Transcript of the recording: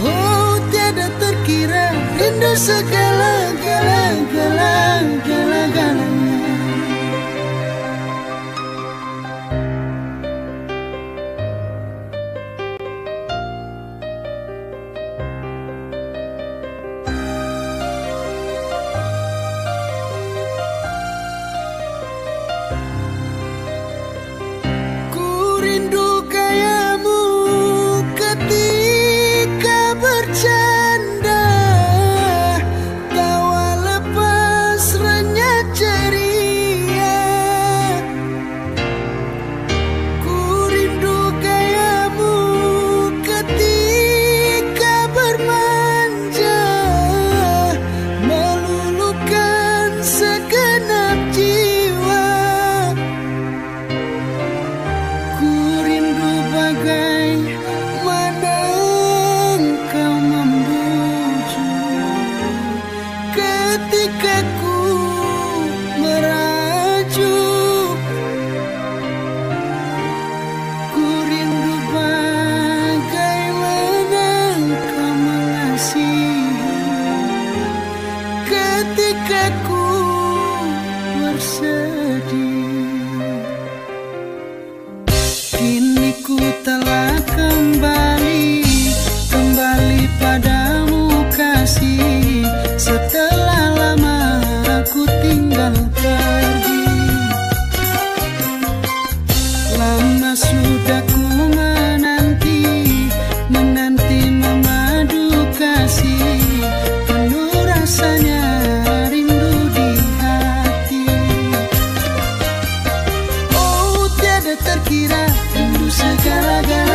Oh tiada terkira rindu segala-gala-gala-gala-galanya terkira rindu segala-galanya